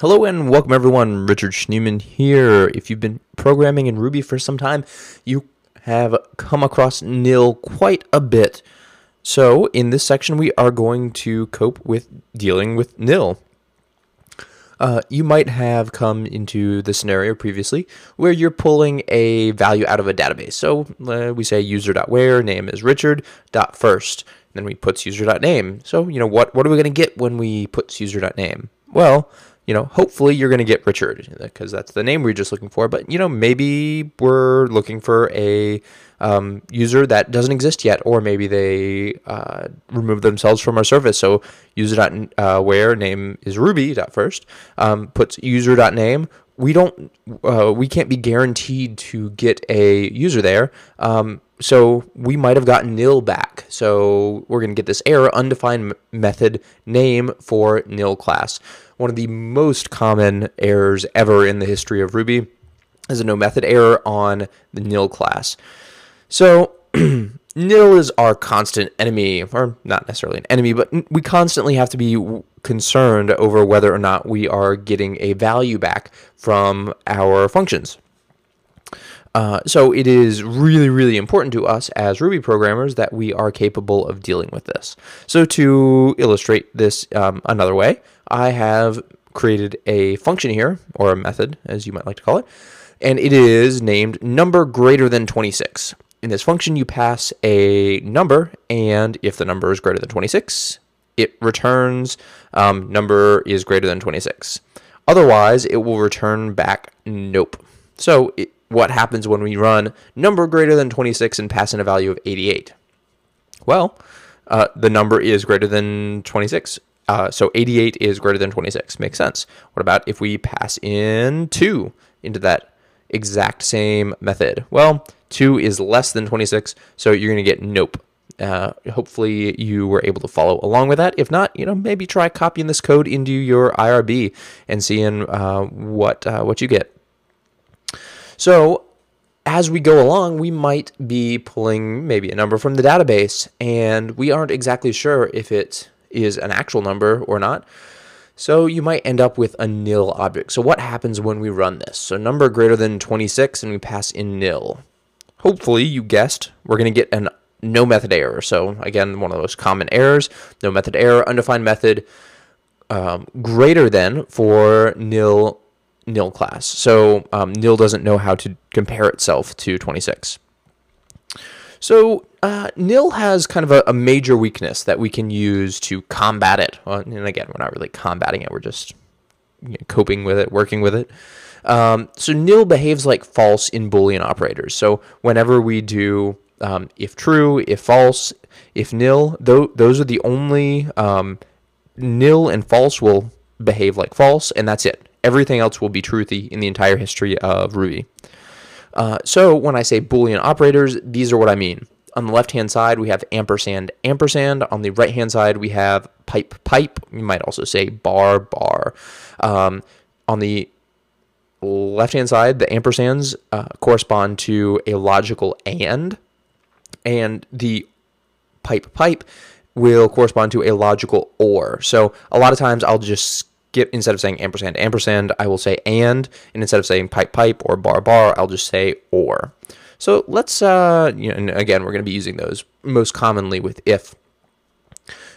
Hello and welcome everyone. Richard Schneeman here. If you've been programming in Ruby for some time, you have come across nil quite a bit. So in this section, we are going to cope with dealing with nil. Uh, you might have come into the scenario previously where you're pulling a value out of a database. So uh, we say user.where, name is richard.first, then we put user.name. So, you know, what, what are we going to get when we put user.name? Well, you know, hopefully you're going to get Richard because that's the name we are just looking for. But, you know, maybe we're looking for a um, user that doesn't exist yet, or maybe they uh, remove themselves from our service. So user.where uh, name is ruby.first um, puts user.name. We don't, uh, we can't be guaranteed to get a user there. Um, so we might have gotten nil back. So we're going to get this error undefined method name for nil class one of the most common errors ever in the history of Ruby is a no method error on the nil class. So nil is our constant enemy, or not necessarily an enemy, but we constantly have to be concerned over whether or not we are getting a value back from our functions. Uh, so it is really, really important to us as Ruby programmers that we are capable of dealing with this. So to illustrate this um, another way, I have created a function here, or a method, as you might like to call it, and it is named number greater than 26. In this function, you pass a number, and if the number is greater than 26, it returns um, number is greater than 26. Otherwise, it will return back nope. So it, what happens when we run number greater than 26 and pass in a value of 88? Well, uh, the number is greater than 26. Uh, so 88 is greater than 26. Makes sense. What about if we pass in 2 into that exact same method? Well, 2 is less than 26, so you're going to get nope. Uh, hopefully you were able to follow along with that. If not, you know, maybe try copying this code into your IRB and seeing uh, what uh, what you get. So as we go along, we might be pulling maybe a number from the database, and we aren't exactly sure if it is an actual number or not. So you might end up with a nil object. So what happens when we run this? So number greater than 26 and we pass in nil. Hopefully you guessed we're going to get an no method error. So again, one of those common errors, no method error, undefined method um, greater than for nil nil class. So um, nil doesn't know how to compare itself to 26. So uh, nil has kind of a, a, major weakness that we can use to combat it. Well, and again, we're not really combating it; we're just you know, coping with it, working with it. Um, so nil behaves like false in Boolean operators. So whenever we do um, if true, if false, if nil, th- those are the only um, nil and false will behave like false, and that's it. Everything else will be truthy in the entire history of Ruby. Uh, so when I say Boolean operators, these are what I mean. On the left-hand side, we have ampersand, ampersand. On the right-hand side, we have pipe, pipe. You might also say bar, bar. Um, on the left-hand side, the ampersands uh, correspond to a logical and, and the pipe, pipe will correspond to a logical or. So a lot of times I'll just get instead of saying ampersand ampersand, I will say and, and instead of saying pipe pipe or bar bar, I'll just say or. So let's, uh, you know, and again, we're going to be using those most commonly with if.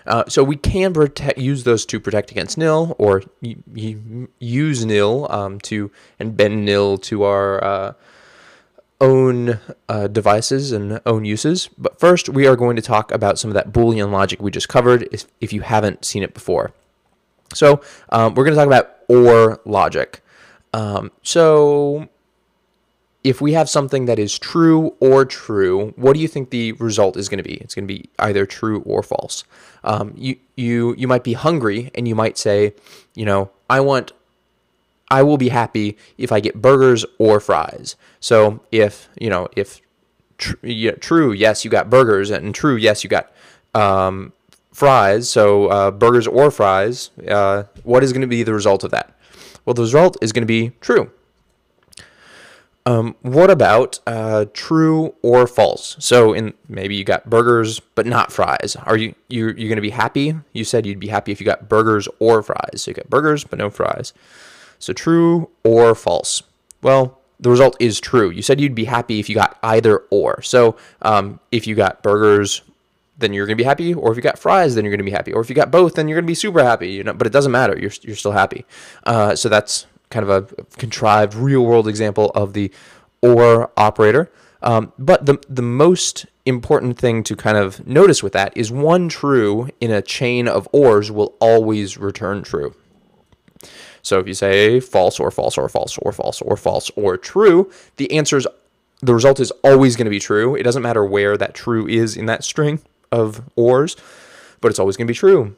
Uh, so we can protect, use those to protect against nil, or use nil um, to and bend nil to our uh, own uh, devices and own uses. But first, we are going to talk about some of that Boolean logic we just covered. If, if you haven't seen it before. So um, we're going to talk about OR logic. Um, so if we have something that is true or true, what do you think the result is going to be? It's going to be either true or false. Um, you you you might be hungry and you might say, you know, I want, I will be happy if I get burgers or fries. So if you know if tr- yeah, true, yes, you got burgers, and true, yes, you got um, fries, so uh, burgers or fries, uh, what is going to be the result of that? Well, the result is going to be true. Um, what about uh, true or false? So, in maybe you got burgers but not fries. Are you you you going to be happy? You said you'd be happy if you got burgers or fries. So you got burgers but no fries. So true or false? Well, the result is true. You said you'd be happy if you got either or. So um, if you got burgers, then you're gonna be happy, or if you got fries, then you're gonna be happy, or if you got both, then you're gonna be super happy. You know, but it doesn't matter. You're you're still happy. Uh, so that's kind of a contrived real world example of the or operator. Um, but the the most important thing to kind of notice with that is one true in a chain of ors will always return true. So if you say false or false or false or false or false or true, the answer is the result is always going to be true. It doesn't matter where that true is in that string of ors, but it's always going to be true.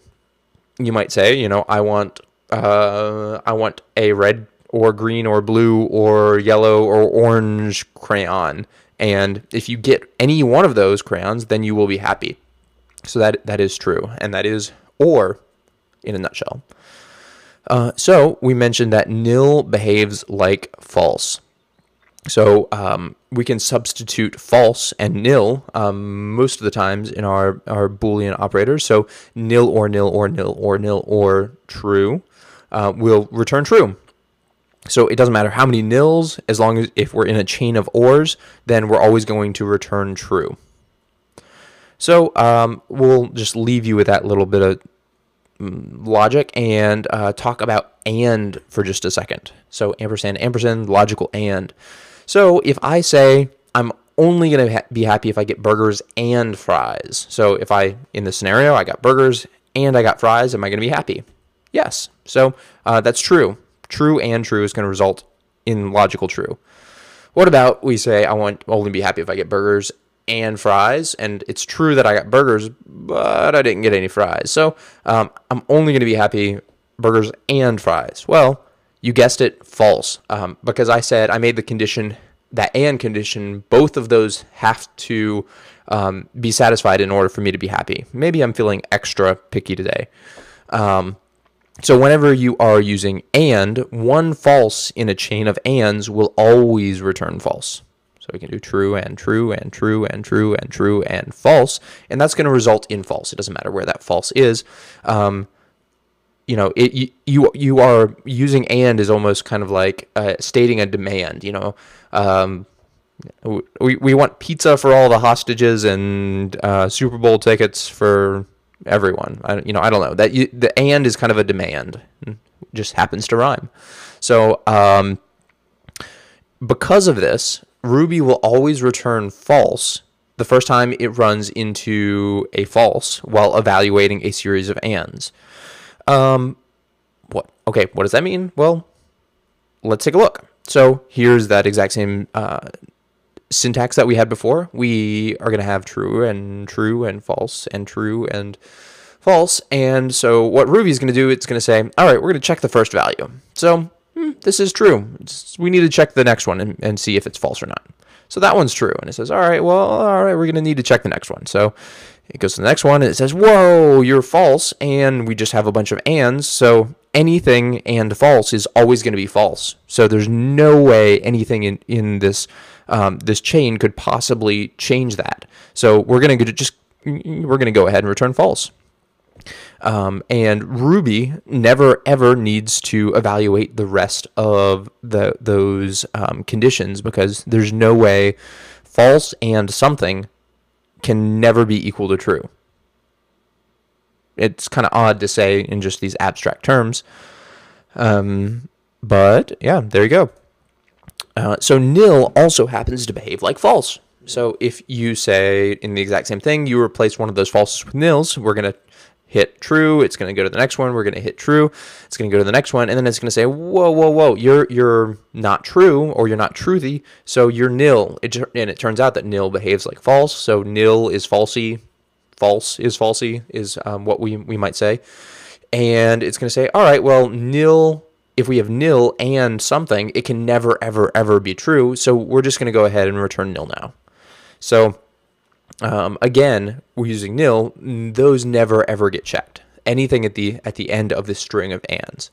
You might say, you know, I want uh, I want a red or green or blue or yellow or orange crayon. And if you get any one of those crayons, then you will be happy. So that that is true, and that is or in a nutshell. Uh, so we mentioned that nil behaves like false. So um, we can substitute false and nil um, most of the times in our, our Boolean operators. So nil or nil or nil or nil or true uh, will return true. So it doesn't matter how many nils, as long as if we're in a chain of ors, then we're always going to return true. So um, we'll just leave you with that little bit of mm, logic and uh, talk about and for just a second. So ampersand, ampersand, logical and. So if I say I'm only going to ha- be happy if I get burgers and fries. So if I, in the scenario, I got burgers and I got fries, am I going to be happy? Yes. So uh, that's true true and true is going to result in logical true. What about we say I want only be happy if I get burgers and fries, and it's true that I got burgers, but I didn't get any fries. So um, I'm only going to be happy burgers and fries. Well, you guessed it, false. Um, because I said I made the condition that and condition, both of those have to um, be satisfied in order for me to be happy. Maybe I'm feeling extra picky today. Um, so whenever you are using and, one false in a chain of ands will always return false. So we can do true and true and true and true and true and false, and that's going to result in false. It doesn't matter where that false is. Um, you know, it you you are using and is almost kind of like uh, stating a demand. You know, um, we we want pizza for all the hostages and uh, Super Bowl tickets for everyone. I, you know, I don't know that you, the and is kind of a demand, just happens to rhyme. So um, because of this, Ruby will always return false the first time it runs into a false while evaluating a series of ands. Um, what? Okay, what does that mean? Well, let's take a look. So here's that exact same uh, syntax that we had before. We are going to have true and true and false and true and false. And so what Ruby is going to do, it's going to say, all right, we're going to check the first value. So hmm, this is true. It's, we need to check the next one and, and see if it's false or not. So that one's true. And it says, all right, well, all right, we're going to need to check the next one. So it goes to the next one and it says, whoa, you're false. And we just have a bunch of ands. So anything and false is always going to be false. So there's no way anything in, in this um, this chain could possibly change that. So we're going to just we're going to go ahead and return false. Um, and Ruby never ever needs to evaluate the rest of the those um, conditions because there's no way false and something can never be equal to true. It's kind of odd to say in just these abstract terms. Um, but yeah, there you go. Uh, so nil also happens to behave like false. So if you say in the exact same thing, you replace one of those falses with nils, we're going to hit true. It's going to go to the next one. We're going to hit true. It's going to go to the next one, and then it's going to say, whoa, whoa, whoa, you're you're not true, or you're not truthy, so you're nil. It, and it turns out that nil behaves like false. So nil is falsy, false is falsy is um, what we we might say, and it's going to say, all right, well, nil if we have nil and something, it can never, ever, ever be true. So we're just going to go ahead and return nil now. So um, again, we're using nil. Those never, ever get checked. Anything at the at the end of this string of ands.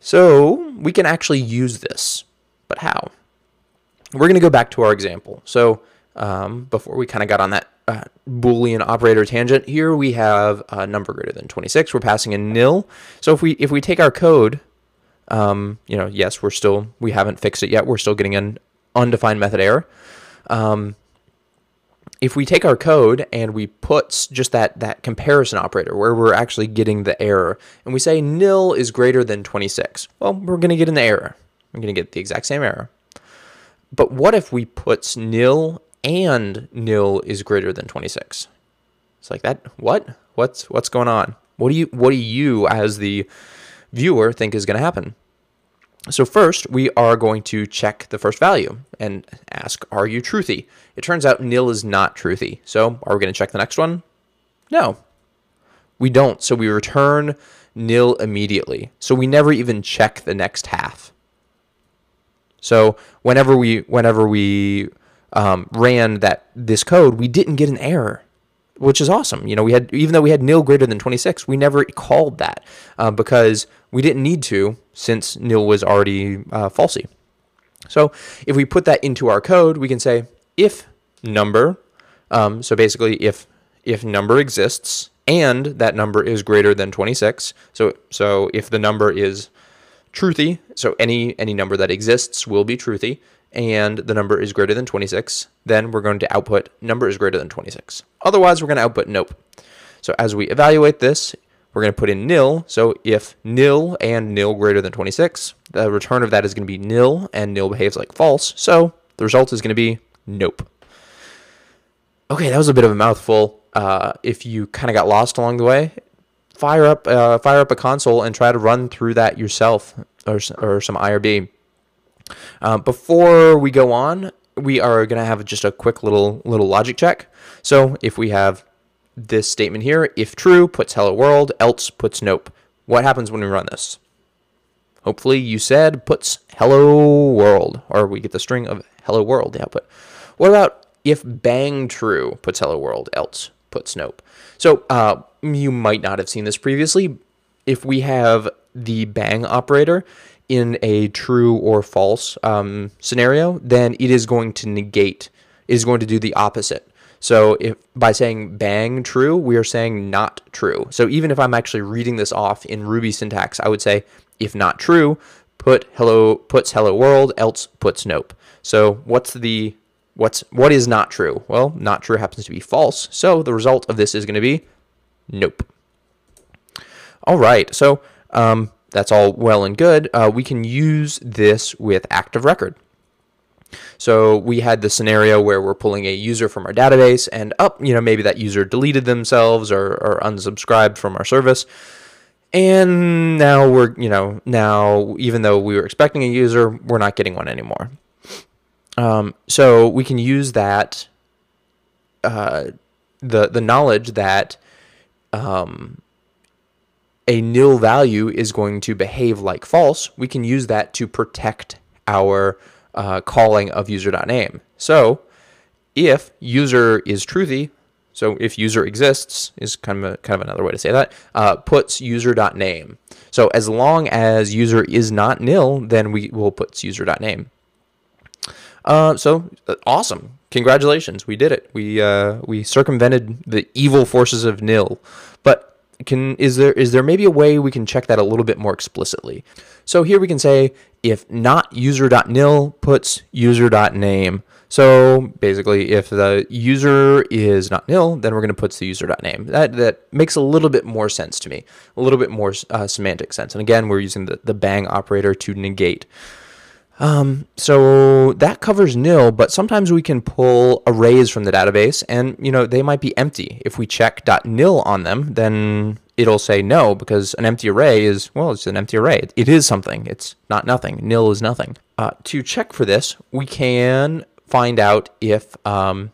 So we can actually use this, but how? we're going to go back to our example. So um, before we kind of got on that uh, Boolean operator tangent, here we have a number greater than 26. We're passing a nil. So if we if we take our code, um, you know, yes, we're still we haven't fixed it yet. We're still getting an undefined method error. Um, if we take our code and we put just that that comparison operator where we're actually getting the error, and we say nil is greater than 26, well, we're going to get an error. We're going to get the exact same error. But what if we put nil and nil is greater than 26? It's like that. What? What's what's going on? What do you what do you as the viewer think is going to happen? So first, we are going to check the first value and ask, are you truthy? It turns out nil is not truthy. So are we going to check the next one? No, we don't. So we return nil immediately. So we never even check the next half. So whenever we whenever we um, ran that this code, we didn't get an error, which is awesome. You know, we had even though we had nil greater than 26, we never called that uh, because we didn't need to since nil was already uh, falsy. So if we put that into our code, we can say if number, um, so basically if if number exists and that number is greater than 26, so so if the number is truthy, so any any number that exists will be truthy, and the number is greater than 26, then we're going to output number is greater than 26. Otherwise, we're going to output nope. So as we evaluate this, we're going to put in nil. So if nil and nil greater than 26, the return of that is going to be nil, and nil behaves like false. So the result is going to be nope. Okay, that was a bit of a mouthful. Uh, if you kind of got lost along the way, fire up uh, fire up a console and try to run through that yourself or, or some IRB. Uh, before we go on, we are going to have just a quick little little logic check. So if we have this statement here, if true puts hello world, else puts nope. What happens when we run this? Hopefully you said puts hello world, or we get the string of hello world the output. What about if bang true puts hello world, else puts nope? So uh, you might not have seen this previously. If we have the bang operator in a true or false um, scenario, then it is going to negate, it is going to do the opposite. So if by saying bang true, we are saying not true. So even if I'm actually reading this off in Ruby syntax, I would say if not true, put hello puts hello world, else puts nope. So what's the what's what is not true? Well, not true happens to be false. So the result of this is going to be nope. All right. So um, that's all well and good. Uh, we can use this with active record. So we had the scenario where we're pulling a user from our database and up, you know, maybe that user deleted themselves or, or unsubscribed from our service. And now we're, you know, now even though we were expecting a user, we're not getting one anymore. Um, so we can use that, uh, the the knowledge that um, a nil value is going to behave like false, we can use that to protect our uh, calling of user.name. So if user is truthy, so if user exists is kind of a, kind of another way to say that, uh, puts user.name. So as long as user is not nil, then we will put user.name. Uh, so uh, awesome! Congratulations, we did it. We uh, we circumvented the evil forces of nil. But can is there is there maybe a way we can check that a little bit more explicitly? So here we can say if not user.nil puts user.name. So basically, if the user is not nil, then we're going to put the user.name. That that makes a little bit more sense to me, a little bit more uh, semantic sense. And again, we're using the, the bang operator to negate. Um, so that covers nil, but sometimes we can pull arrays from the database and, you know, they might be empty. If we check dot .nil on them, then it'll say no because an empty array is, well, it's an empty array. It is something. It's not nothing. Nil is nothing. Uh, to check for this, we can find out if, um,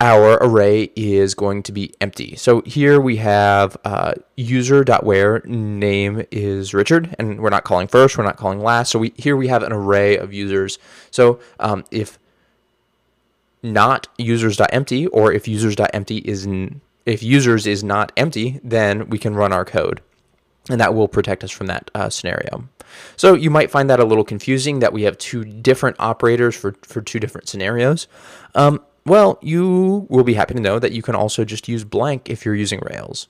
our array is going to be empty. So here we have uh, user.where name is Richard, and we're not calling first, we're not calling last. So we here we have an array of users. So um, if not users.empty or if users.empty is if users is not empty, then we can run our code. and that will protect us from that uh, scenario. So you might find that a little confusing that we have two different operators for, for two different scenarios. Um, well, you will be happy to know that you can also just use blank if you're using Rails.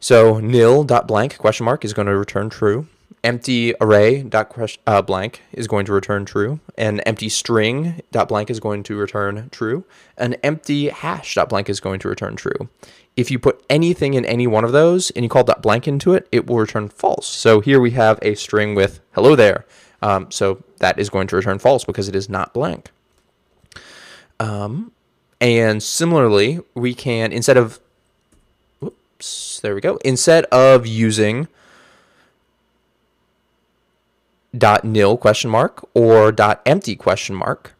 So nil dot blank question mark is going to return true. Empty array dot uh, blank is going to return true. An empty string dot blank is going to return true. An empty hash dot blank is going to return true. If you put anything in any one of those and you call dot blank into it, it will return false. So here we have a string with hello there. Um, so that is going to return false because it is not blank. Um, and similarly, we can, instead of Oops, there we go. Instead of using dot nil question mark or dot empty question mark,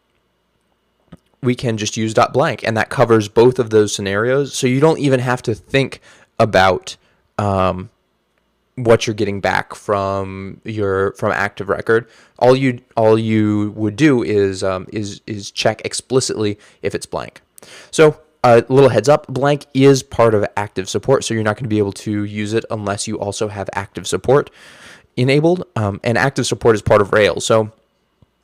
we can just use dot blank, and that covers both of those scenarios. So you don't even have to think about um, what you're getting back from your from active record. All you all you would do is um, is is check explicitly if it's blank. So a little heads up blank is part of active support so you're not going to be able to use it unless you also have active support enabled um, and active support is part of rails so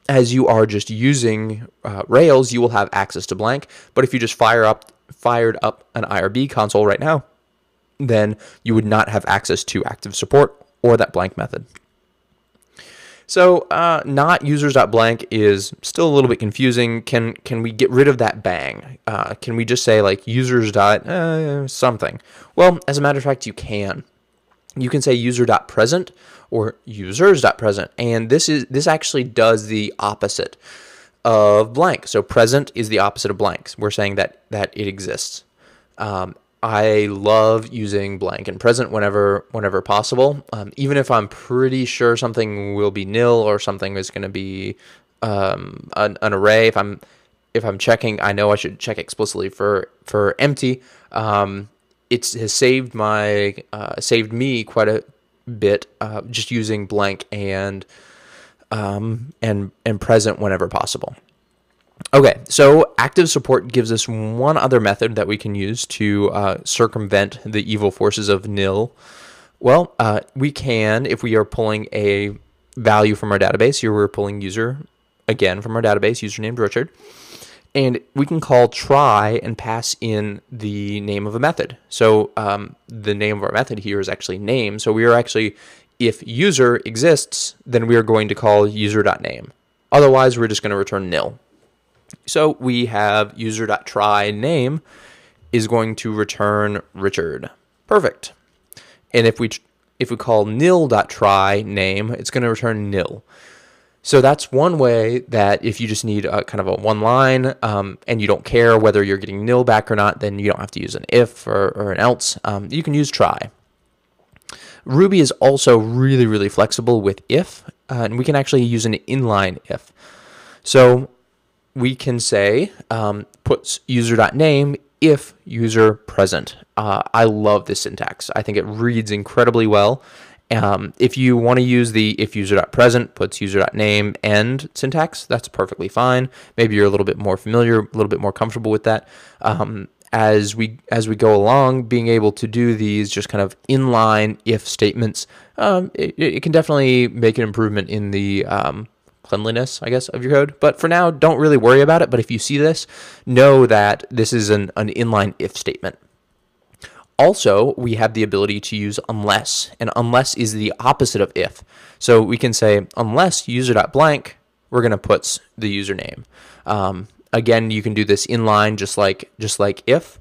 as you are just using uh, rails you will have access to blank but if you just fire up fired up an irb console right now then you would not have access to active support or that blank method so uh, not users.blank is still a little bit confusing. Can can we get rid of that bang? Uh, can we just say like users dot uh, something? Well, as a matter of fact, you can. You can say user.present or users.present, and this is this actually does the opposite of blank. So present is the opposite of blanks. We're saying that that it exists. Um, I love using blank and present whenever whenever possible. Um, even if I'm pretty sure something will be nil or something is going to be um, an, an, array. If I'm if I'm checking, I know I should check explicitly for for empty. Um, it has saved my uh, saved me quite a bit uh, just using blank and um, and and present whenever possible. Okay, so active support gives us one other method that we can use to uh, circumvent the evil forces of nil. Well, uh, we can, if we are pulling a value from our database, here we're pulling user again from our database, user named Richard, and we can call try and pass in the name of a method. So um, the name of our method here is actually name. So we are actually, if user exists, then we are going to call user.name. Otherwise, we're just going to return nil. So we have user.try name is going to return Richard. Perfect. And if we if we call nil.try name, it's going to return nil. So that's one way that if you just need a kind of a one line um, and you don't care whether you're getting nil back or not, then you don't have to use an if or, or an else. Um, you can use try. Ruby is also really, really flexible with if, uh, and we can actually use an inline if. So we can say um, puts user.name if user present. Uh, I love this syntax. I think it reads incredibly well. Um, if you want to use the if user.present puts user.name end syntax, that's perfectly fine. Maybe you're a little bit more familiar, a little bit more comfortable with that. Um, as we as we go along, being able to do these just kind of inline if statements, um, it, it, can definitely make an improvement in the um, cleanliness, I guess, of your code. But for now, don't really worry about it. But if you see this, know that this is an, an inline if statement. Also, we have the ability to use unless, and unless is the opposite of if. So we can say unless user.blank, we're going to put the username. Um, again, you can do this inline just like just like if.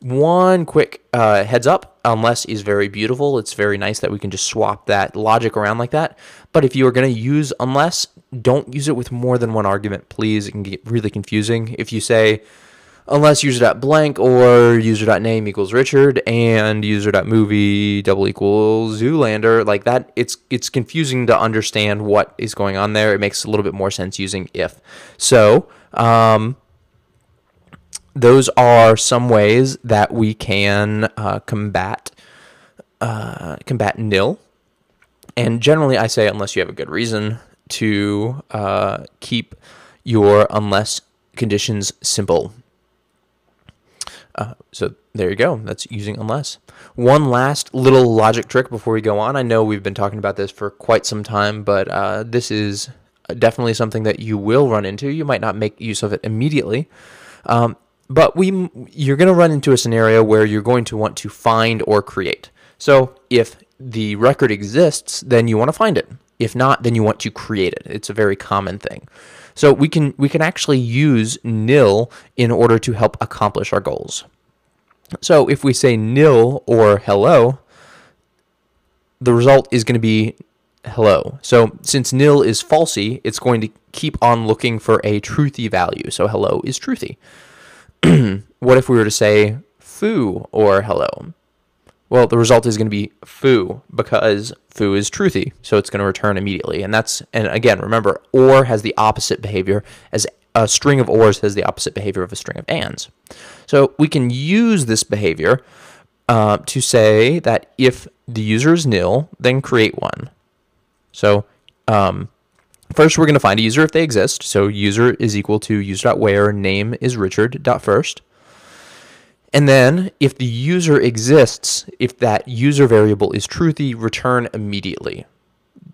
One quick uh, heads up, unless is very beautiful. It's very nice that we can just swap that logic around like that. But if you are going to use unless, don't use it with more than one argument, please. It can get really confusing. If you say unless user.blank or user.name equals Richard and user.movie double equals Zoolander, like that, it's it's confusing to understand what is going on there. It makes a little bit more sense using if. So, um, those are some ways that we can uh, combat uh, combat nil. And generally, I say unless you have a good reason to uh, keep your unless conditions simple. Uh, so there you go. That's using unless. One last little logic trick before we go on. I know we've been talking about this for quite some time, but uh, this is definitely something that you will run into. You might not make use of it immediately, um, but we you're going to run into a scenario where you're going to want to find or create. So if the record exists, then you want to find it. If not, then you want to create it. It's a very common thing. So we can we can actually use nil in order to help accomplish our goals. So if we say nil or hello, the result is going to be hello. So since nil is falsy, it's going to keep on looking for a truthy value. So hello is truthy. what if we were to say foo or hello? Well, the result is going to be foo because foo is truthy, so it's going to return immediately. And that's and again, remember, or has the opposite behavior as a string of ors has the opposite behavior of a string of ands. So we can use this behavior uh, to say that if the user is nil, then create one. So um, first, we're going to find a user if they exist. So user is equal to user.where name is richard.first. And then if the user exists, if that user variable is truthy, return immediately.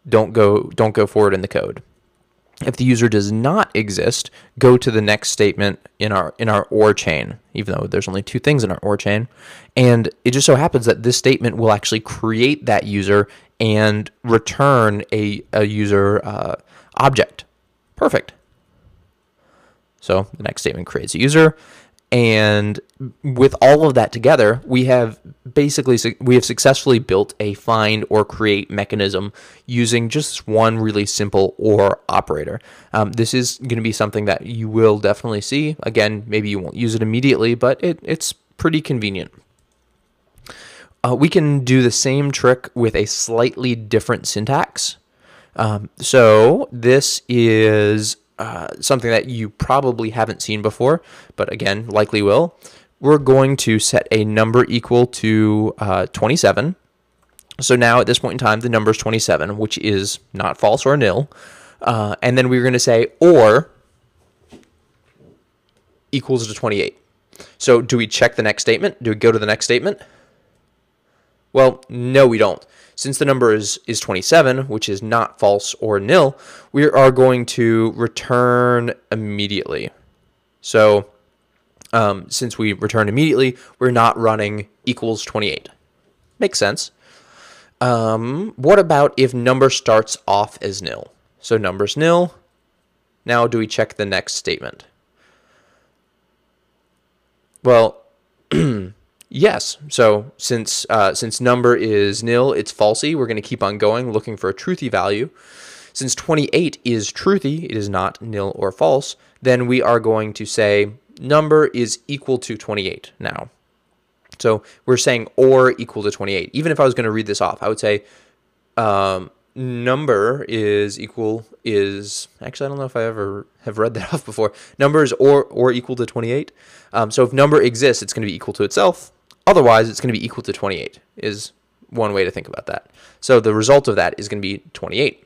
Don't go don't go forward in the code. If the user does not exist, go to the next statement in our in our or chain, even though there's only two things in our or chain. And it just so happens that this statement will actually create that user and return a, a user uh, object. Perfect. So the next statement creates a user. And with all of that together, we have basically we have successfully built a find or create mechanism using just one really simple or operator. Um, this is going to be something that you will definitely see. Again, maybe you won't use it immediately, but it, it's pretty convenient. Uh, we can do the same trick with a slightly different syntax. Um, so this is uh, something that you probably haven't seen before, but again, likely will. We're going to set a number equal to uh, 27. So now at this point in time, the number is 27, which is not false or nil. Uh, and then we're going to say or equals to 28. So do we check the next statement? Do we go to the next statement? Well, no, we don't. Since the number is, is 27, which is not false or nil, we are going to return immediately. So um, since we return immediately, we're not running equals 28. Makes sense. Um, what about if number starts off as nil? So number's nil. Now do we check the next statement? Well, Yes. So since uh, since number is nil, it's falsy. We're going to keep on going, looking for a truthy value. Since 28 is truthy, it is not nil or false, then we are going to say number is equal to 28 now. So we're saying or equal to 28. Even if I was going to read this off, I would say um, number is equal is actually I don't know if I ever have read that off before. Number is or or equal to 28. Um, so if number exists, it's going to be equal to itself. Otherwise, it's going to be equal to 28 is one way to think about that. So the result of that is going to be 28.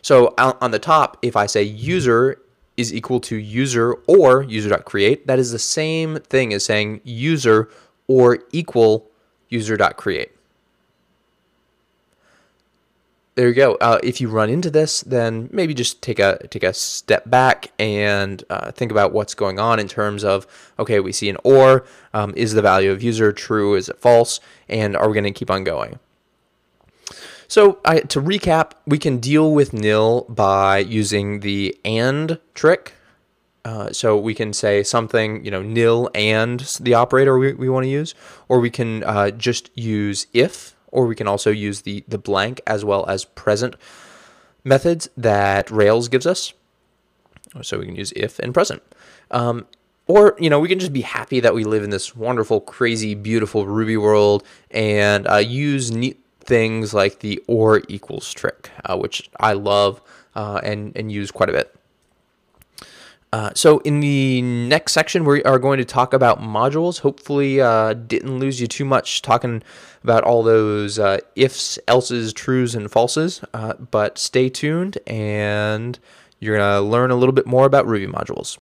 So on the top, if I say user is equal to user or user.create, that is the same thing as saying user or equal user.create there you go. Uh, if you run into this, then maybe just take a take a step back and uh, think about what's going on in terms of okay, we see an or um, is the value of user true? Is it false? And are we going to keep on going? So I, to recap, we can deal with nil by using the and trick. Uh, so we can say something, you know, nil and the operator we, we want to use, or we can uh, just use if or we can also use the, the blank as well as present methods that Rails gives us. So we can use if and present. Um, or, you know, we can just be happy that we live in this wonderful, crazy, beautiful Ruby world and uh, use neat things like the or equals trick, uh, which I love uh, and, and use quite a bit. Uh, so in the next section, we are going to talk about modules. Hopefully, uh, didn't lose you too much talking about all those uh, ifs, elses, trues, and falses. Uh, but stay tuned, and you're gonna learn a little bit more about Ruby modules.